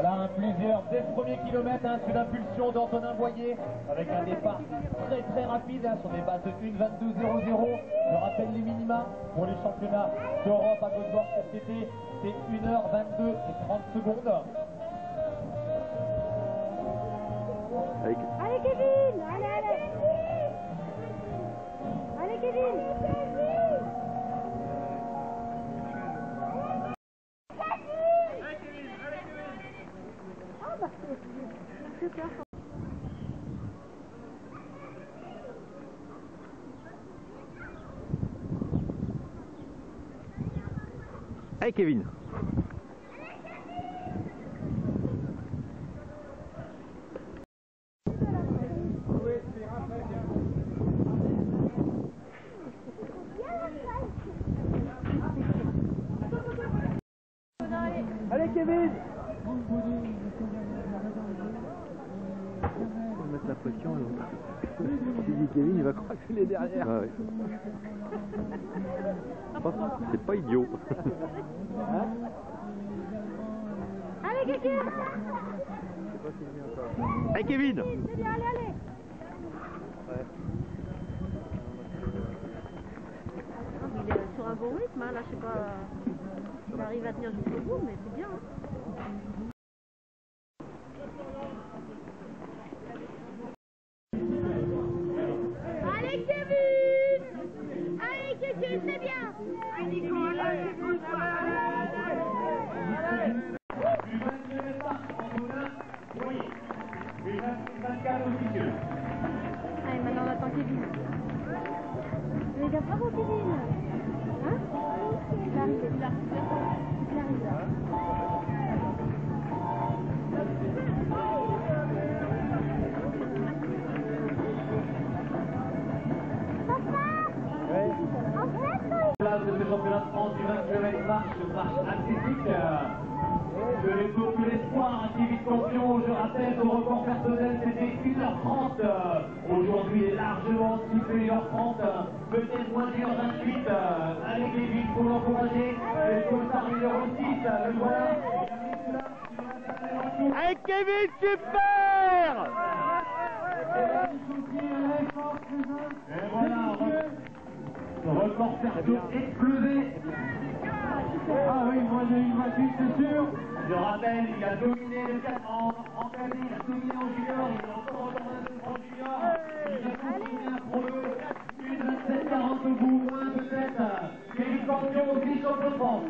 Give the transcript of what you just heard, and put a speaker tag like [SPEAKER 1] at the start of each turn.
[SPEAKER 1] Voilà, plusieurs dès ce premier kilomètre, hein, sous l'impulsion d'Antonin Boyer, avec un départ très très rapide, hein, sur des bases de 1.22.00. Je rappelle les minima pour les championnats d'Europe à Göteborg cet été, c'est 1h22 et 30 secondes.
[SPEAKER 2] Avec...
[SPEAKER 3] Allez Kevin Allez, allez Allez Kevin
[SPEAKER 2] Allez Kevin.
[SPEAKER 1] Allez Kevin
[SPEAKER 2] On va mettre la pression l'autre. Si dit Kevin, il va croire que c'est les derrière. Ah ouais. C'est pas idiot.
[SPEAKER 3] Allez Kevin
[SPEAKER 2] Allez Kevin
[SPEAKER 3] C'est bien, allez, allez
[SPEAKER 4] Il est sur un bon rythme, hein, là, je sais pas. Il arrive à tenir jusqu'au bout, mais c'est bien. hein.
[SPEAKER 3] Allez Kevin Allez Kevin, c'est bien Allez allez
[SPEAKER 4] Allez, maintenant on attend Kevin.
[SPEAKER 3] Les gars, bravo Kevin Hein Il arrive, il arrive. Il arrive
[SPEAKER 1] Place de ce championnat de France du 20 km marche, marche athlétique. euh, De l'époque de l'espoir, un Kevin Campion, je rappelle, son record personnel c'était 1h30. euh, Aujourd'hui, il est largement de 1h30, euh, peut-être moins 1h28. euh, Allez Kevin, pour l'encourager. Le costard numéro 6, euh, le voilà.
[SPEAKER 2] Allez Kevin, super
[SPEAKER 1] Et voilà, re- record perso explosé. Ah oui, moi j'ai eu 28, c'est sûr. Je rappelle, il a dominé le 4 en, en cadet, il a dominé en junior, il est encore un en junior. Il a continué un pro 2, une 27-40 au bout, moins peut-être. Kevin Campion aussi champion de France.